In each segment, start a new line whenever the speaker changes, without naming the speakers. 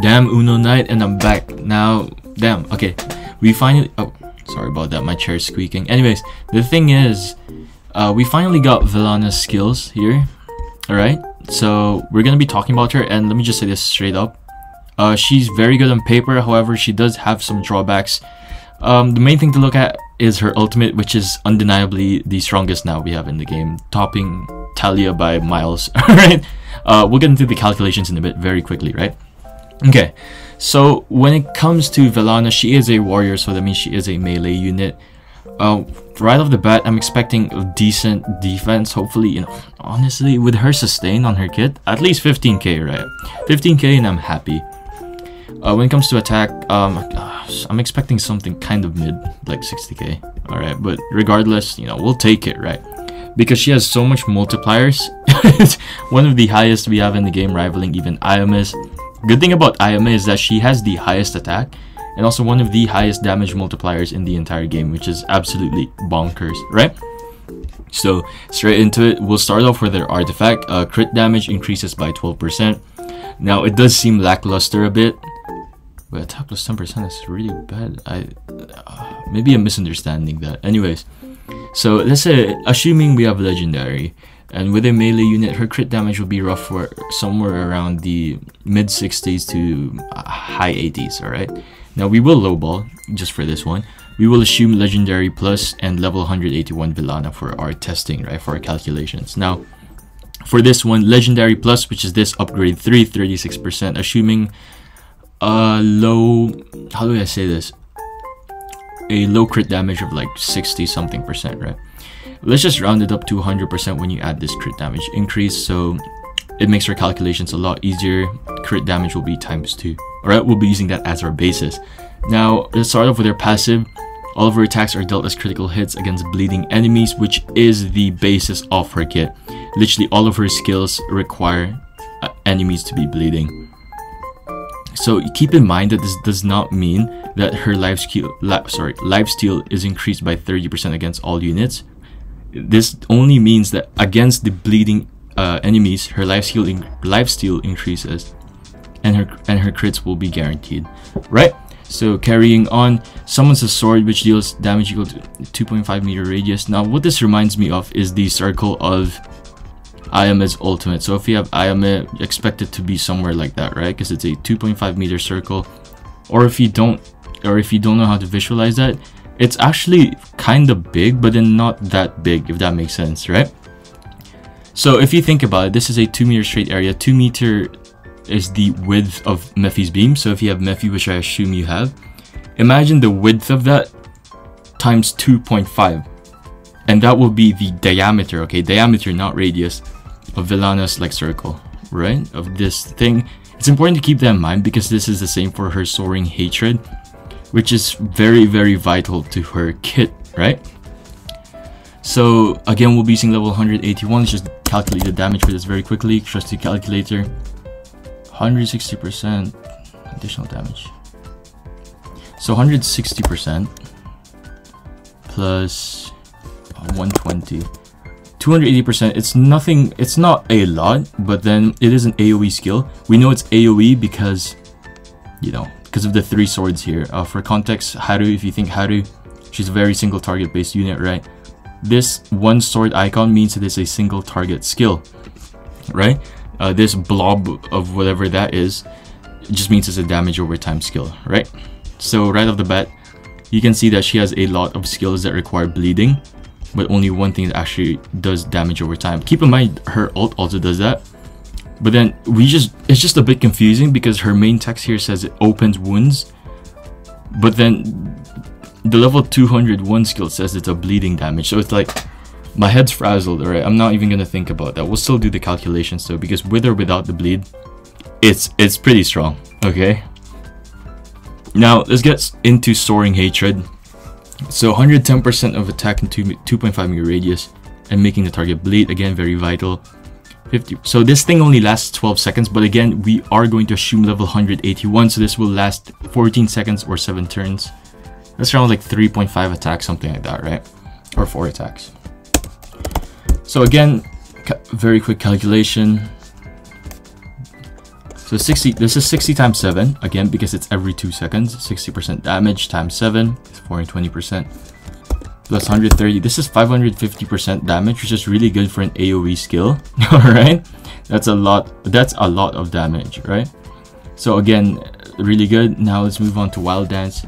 Damn, Uno Night, and I'm back. Now, damn, okay. We finally. Oh, sorry about that. My chair's squeaking. Anyways, the thing is, uh, we finally got Velanna's skills here. Alright? So, we're gonna be talking about her, and let me just say this straight up. Uh, she's very good on paper, however, she does have some drawbacks. Um, the main thing to look at is her ultimate, which is undeniably the strongest now we have in the game, topping Talia by miles. Alright? Uh, we'll get into the calculations in a bit very quickly, right? Okay, so when it comes to Velanna, she is a warrior, so that means she is a melee unit. Uh, right off the bat, I'm expecting a decent defense. Hopefully, you know, honestly, with her sustain on her kit, at least 15k, right? 15k, and I'm happy. Uh, when it comes to attack, um, I'm expecting something kind of mid, like 60k. All right, but regardless, you know, we'll take it, right? Because she has so much multipliers. one of the highest we have in the game, rivaling even Ayame's. Good thing about Ayame is that she has the highest attack and also one of the highest damage multipliers in the entire game, which is absolutely bonkers, right? So straight into it, we'll start off with her artifact. Uh, crit damage increases by 12%. Now it does seem lackluster a bit, but attack plus 10% is really bad. I uh, maybe I'm misunderstanding that. Anyways, so let's say assuming we have legendary, and with a melee unit, her crit damage will be rough for somewhere around the mid 60s to uh, high 80s, alright? Now we will lowball, just for this one. We will assume Legendary Plus and level 181 Velanna for our testing, right? For our calculations. Now, for this one, Legendary Plus, which is this upgrade 3, 36%, assuming a low, how do I say this? A low crit damage of like 60 something percent, right? Let's just round it up to 100% when you add this crit damage increase, so it makes our calculations a lot easier. Crit damage will be times 2. Alright, we'll be using that as our basis. Now, let's start off with our passive. All of her attacks are dealt as critical hits against bleeding enemies, which is the basis of her kit. Literally, all of her skills require uh, enemies to be bleeding. So keep in mind that this does not mean that her life li sorry, life steal is increased by 30% against all units. This only means that against the bleeding uh, enemies, her life steal life steal increases, and her and her crits will be guaranteed, right? So carrying on, summons a sword which deals damage equal to 2.5 meter radius. Now, what this reminds me of is the circle of Ayame's ultimate. So if you have Ayame, expect it to be somewhere like that, right? Because it's a 2.5 meter circle. Or if you don't, or if you don't know how to visualize that, it's actually kind of big, but then not that big, if that makes sense, right? So if you think about it, this is a 2 meter straight area. 2 meter is the width of Mephi's beam. So if you have Mephi, which I assume you have, imagine the width of that times 2.5. And that will be the diameter, okay? Diameter, not radius, of Velanna's like circle, right? Of this thing. It's important to keep that in mind because this is the same for her soaring hatred which is very very vital to her kit right? So again we'll be using level 181 let's just calculate the damage for this very quickly. Trusty calculator. 160 percent additional damage. So 160 percent plus uh, 120 280 percent it's nothing it's not a lot but then it is an aoe skill. We know it's aoe because you know because of the three swords here. Uh, for context, Haru, if you think Haru, she's a very single target based unit, right? This one sword icon means it is a single target skill, right? Uh, this blob of whatever that is, just means it's a damage over time skill, right? So right off the bat, you can see that she has a lot of skills that require bleeding, but only one thing that actually does damage over time. Keep in mind, her ult also does that, but then we just, it's just a bit confusing because her main text here says it opens wounds. But then the level 201 skill says it's a bleeding damage. So it's like, my head's frazzled, alright? I'm not even gonna think about that. We'll still do the calculations though because with or without the bleed, it's, it's pretty strong, okay? Now, let's get into Soaring Hatred. So 110% of attack in 2.5 meter radius and making the target bleed, again, very vital. 50. So this thing only lasts 12 seconds, but again, we are going to assume level 181, so this will last 14 seconds or 7 turns. That's around like 3.5 attacks, something like that, right? Or 4 attacks. So again, very quick calculation. So 60, this is 60 times 7, again, because it's every 2 seconds. 60% damage times 7 is 420%. Plus 130, this is 550% damage, which is really good for an AoE skill, alright? That's a lot, that's a lot of damage, right? So again, really good. Now let's move on to Wild Dance.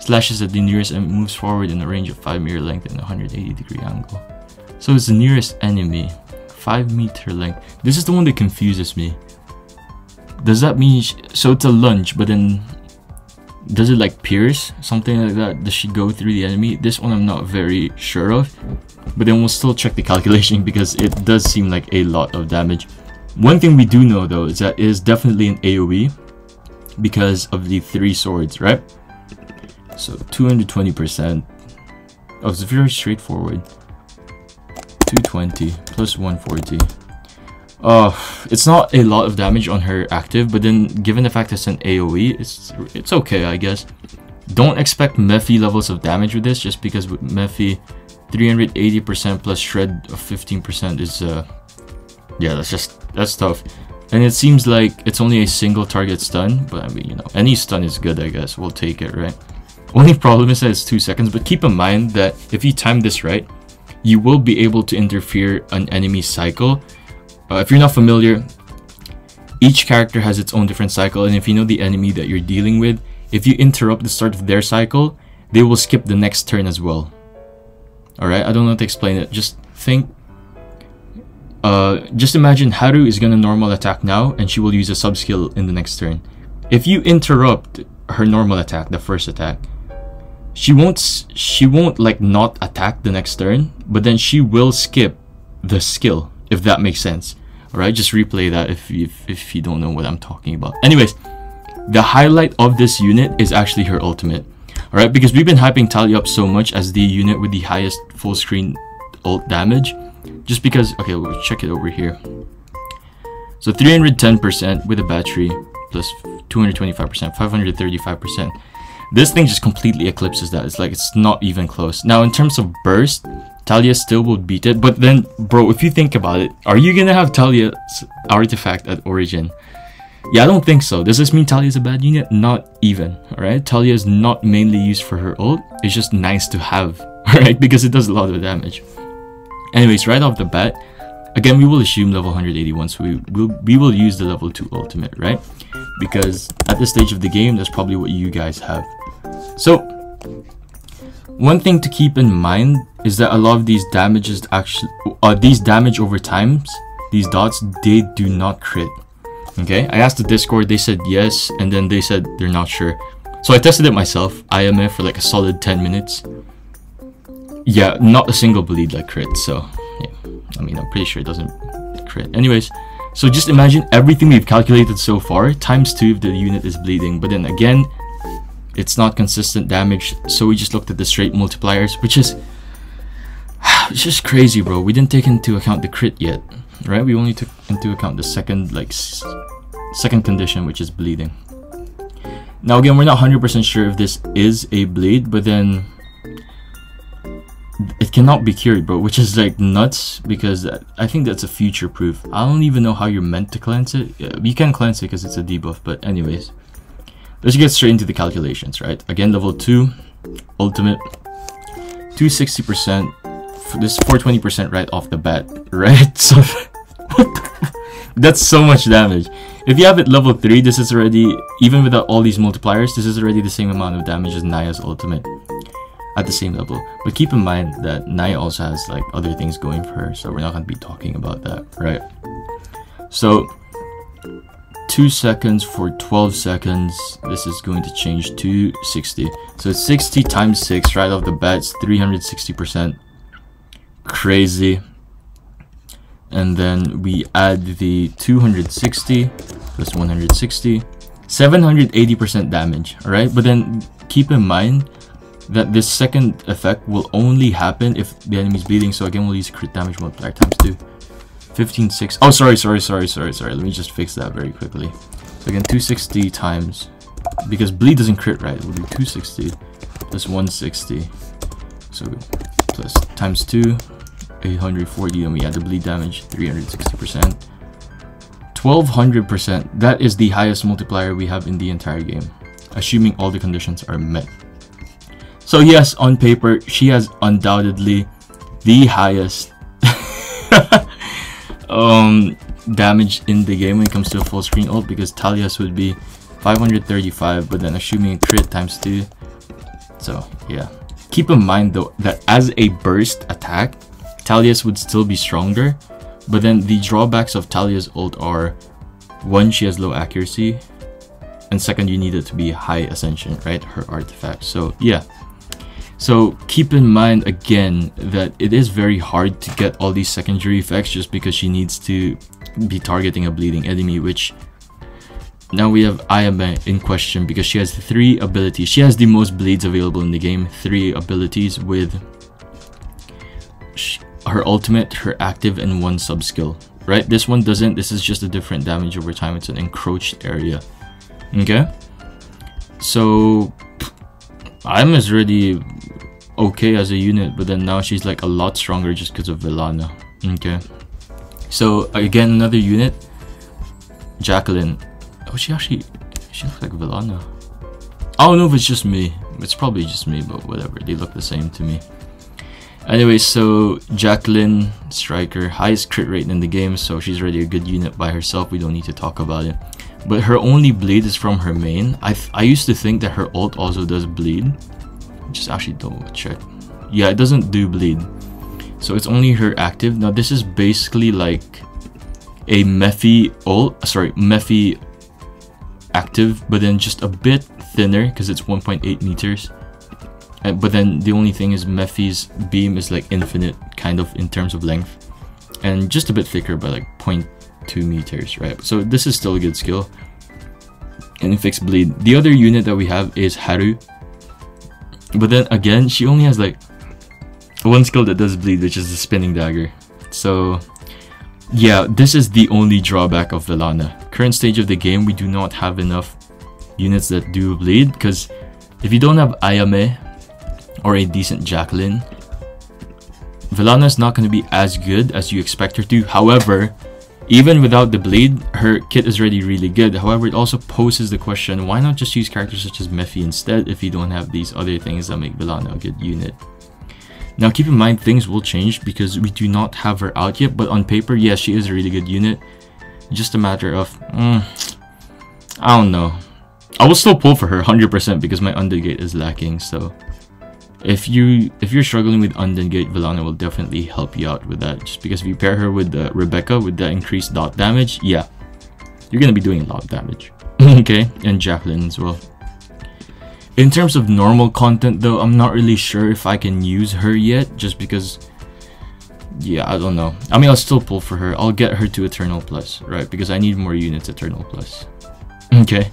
Slashes at the nearest and moves forward in a range of 5 meter length and 180 degree angle. So it's the nearest enemy, 5 meter length. This is the one that confuses me. Does that mean, so it's a lunge, but then does it like pierce? Something like that? Does she go through the enemy? This one I'm not very sure of. But then we'll still check the calculation because it does seem like a lot of damage. One thing we do know though is that it is definitely an AoE because of the three swords, right? So 220%. Oh, it's very straightforward. 220 plus 140. Uh, it's not a lot of damage on her active, but then given the fact it's an AoE, it's it's okay, I guess. Don't expect Mephi levels of damage with this, just because with Mephi, 380% plus shred of 15% is, uh, yeah, that's just, that's tough. And it seems like it's only a single target stun, but I mean, you know, any stun is good, I guess. We'll take it, right? Only problem is that it's 2 seconds, but keep in mind that if you time this right, you will be able to interfere an enemy cycle. Uh, if you're not familiar, each character has its own different cycle, and if you know the enemy that you're dealing with, if you interrupt the start of their cycle, they will skip the next turn as well. Alright, I don't know how to explain it. Just think uh, just imagine Haru is gonna normal attack now and she will use a sub skill in the next turn. If you interrupt her normal attack, the first attack, she won't she won't like not attack the next turn, but then she will skip the skill if that makes sense. Alright, just replay that if, if if you don't know what I'm talking about. Anyways, the highlight of this unit is actually her ultimate. Alright, because we've been hyping Talia up so much as the unit with the highest full screen ult damage just because okay we'll check it over here. So 310% with a battery plus 225% 535% this thing just completely eclipses that. It's like it's not even close. Now in terms of burst Talia still will beat it but then bro if you think about it are you gonna have Talia's artifact at origin yeah, I don't think so. Does this mean Talia is a bad unit? Not even, alright? Talia is not mainly used for her ult. It's just nice to have, right? Because it does a lot of damage. Anyways, right off the bat, again, we will assume level 181, so we will, we will use the level 2 ultimate, right? Because at this stage of the game, that's probably what you guys have. So, one thing to keep in mind is that a lot of these damages actually, uh, these damage over times, these dots, they do not crit. Okay, I asked the Discord, they said yes, and then they said they're not sure. So I tested it myself, IMF for like a solid 10 minutes, yeah, not a single bleed like crit, so yeah. I mean, I'm pretty sure it doesn't crit. Anyways, so just imagine everything we've calculated so far times 2 if the unit is bleeding. But then again, it's not consistent damage, so we just looked at the straight multipliers, which is it's just crazy, bro. We didn't take into account the crit yet, right? We only took into account the second, like, second condition, which is bleeding. Now again, we're not 100% sure if this is a bleed, but then it cannot be cured, bro, which is like nuts because I think that's a future proof. I don't even know how you're meant to cleanse it. You can cleanse it because it's a debuff, but anyways. Let's get straight into the calculations, right? Again, level 2, ultimate, 260%, this 420% right off the bat, right? So, that's so much damage. If you have it level 3, this is already, even without all these multipliers, this is already the same amount of damage as Naya's ultimate at the same level. But keep in mind that Naya also has like other things going for her, so we're not gonna be talking about that, right? So two seconds for 12 seconds. This is going to change to 60. So it's 60 times 6 right off the bat. It's 360%. Crazy. And then we add the 260 plus 160. 780% damage, alright? But then keep in mind that this second effect will only happen if the enemy is bleeding. So again, we'll use crit damage multiplier times 2. 15, 6. Oh, sorry, sorry, sorry, sorry, sorry. Let me just fix that very quickly. So again, 260 times, because bleed doesn't crit, right? We'll do 260 plus 160. So plus times 2, 840, and we add the bleed damage, 360%. 1200%. That is the highest multiplier we have in the entire game, assuming all the conditions are met. So yes, on paper, she has undoubtedly the highest um, damage in the game when it comes to a full screen ult because Talia's would be 535, but then assuming crit times 2. So yeah. Keep in mind though that as a burst attack, Talia's would still be stronger, but then the drawbacks of Talia's ult are one, she has low accuracy, and second, you need it to be high ascension, right? Her artifact. So yeah. So keep in mind again that it is very hard to get all these secondary effects just because she needs to be targeting a bleeding enemy, which now we have Ayame in question because she has three abilities. She has the most bleeds available in the game, three abilities with her ultimate, her active, and one sub skill. Right? This one doesn't. This is just a different damage over time. It's an encroached area. Okay? So, Ayame is really okay as a unit, but then now she's like a lot stronger just because of Velanna. Okay. So again, another unit, Jacqueline. Oh, she actually, she looks like Velanna. I don't know if it's just me. It's probably just me, but whatever. They look the same to me. Anyway, so Jacqueline, striker, highest crit rate in the game, so she's already a good unit by herself. We don't need to talk about it. But her only bleed is from her main. I, I used to think that her ult also does bleed just actually double check yeah it doesn't do bleed so it's only her active now this is basically like a Mephi ult sorry Mephi active but then just a bit thinner because it's 1.8 meters uh, but then the only thing is Mephi's beam is like infinite kind of in terms of length. And just a bit thicker by like 0.2 meters right? So this is still a good skill. And fixed bleed. The other unit that we have is Haru. But then again, she only has like one skill that does bleed, which is the spinning dagger. So yeah, this is the only drawback of Velanna. Current stage of the game, we do not have enough units that do bleed because if you don't have Ayame or a decent Jacqueline, Velanna is not going to be as good as you expect her to. However, even without the bleed, her kit is already really good. However, it also poses the question, why not just use characters such as Mephi instead if you don't have these other things that make Velanna a good unit? Now keep in mind things will change because we do not have her out yet, but on paper, yes, she is a really good unit. Just a matter of, mm, I don't know. I will still pull for her 100% because my undergate is lacking, so if you if you're struggling with Undead Gate, Velanna will definitely help you out with that. Just because if you pair her with uh, Rebecca with that increased dot damage, yeah, you're gonna be doing a lot of damage. okay, and Jacqueline as well. In terms of normal content though, I'm not really sure if I can use her yet, just because, yeah, I don't know. I mean, I'll still pull for her. I'll get her to Eternal Plus, right? Because I need more units Eternal Plus. Okay.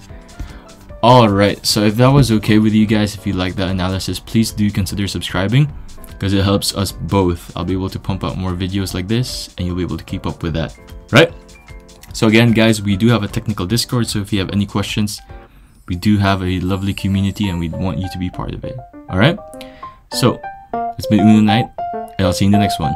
Alright, so if that was okay with you guys, if you like that analysis, please do consider subscribing because it helps us both. I'll be able to pump out more videos like this and you'll be able to keep up with that, right? So again, guys, we do have a technical Discord, so if you have any questions, we do have a lovely community and we want you to be part of it, alright? So, it's been Uno Night, and I'll see you in the next one.